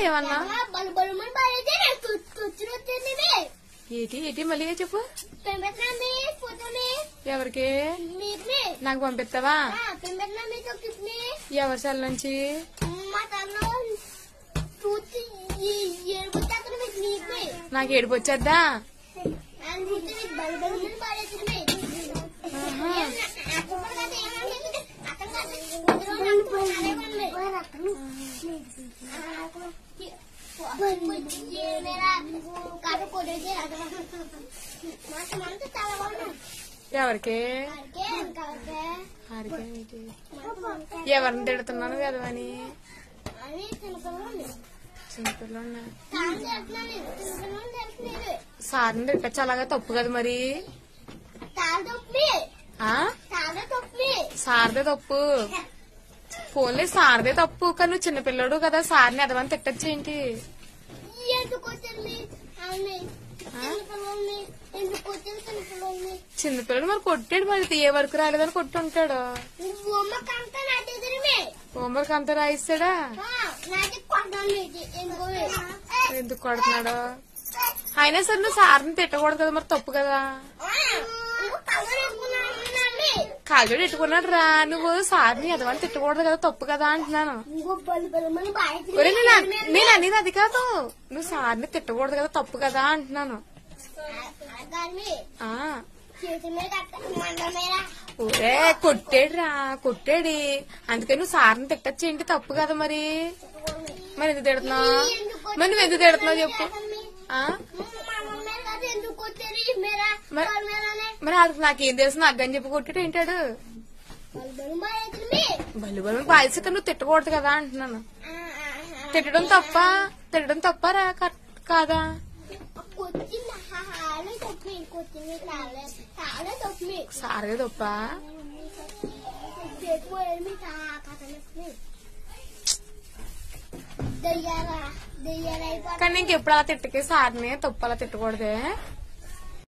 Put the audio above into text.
ఏమన్నా ఏటి ఏటి మళ్ళీ చెప్పు ఎవరికి నాకు పంపిస్తావా ఎవరి సెల్ నుంచి నాకు ఏడుపు వచ్చేద్దా చూస్తే ఎవరికి? ఎవరిని తిడుతున్నాను కదవని సార్ని తిట్టచ్చు అలాగా తప్పు కదా మరి? సార్దే తప్పు. ఫోన్లే సార్దే తప్పు కానీ నువ్వు చిన్నపిల్లడు కదా సార్ని ఎదవని తిట్టచ్చు ఏంటి? చిన్నపిల్లడు మరి కొట్టాడు మరి ఏ వరకు రాలేదని కొట్టుంటాడు? హోంవర్క్ అంతా రాయిస్తాడా? ఎందుకు కొడుతున్నాడు? అయినా సరే నువ్వు సార్ని తిట్టకూడదు కదా మరి తప్పు కదా. కాజోడు ఎట్టుకున్నాడు రా. నువ్వు సార్ని ఎదవని తిట్టకూడదు కదా తప్పు కదా అంటున్నాను. ఒరే నేను అన్- నేను అనేది అది కాదు. నువ్వు సార్ని తిట్టకూడదు కదా తప్పు కదా అంటున్నాను. ఒరే కొట్టాడు రా కొట్టాడు. అందుకని నువ్వు సార్ని తిట్టచ్చు ఏంటి? తప్పు కదా మరి. మరి ఎందుకు తిడుతున్నావు? మరి నువ్వు ఎందుకు తిడుతున్నావు చెప్పు. మరి- మరి అది నాకేం తెలుసు? నాకు అని చెప్పి కొట్టాడు ఏంటాడు? బలు బలు బాగా నువ్వు తిట్టకూడదు కదా అంటున్నాను. తిట్టడం తప్ప? తిట్టడం తప్పరా కరెక్ట్ కాదా? సారే తప్ప? కానీ ఇంకెప్పుడు అలా తిట్టకే సార్ని తప్పు అలా తిట్టకూడదే?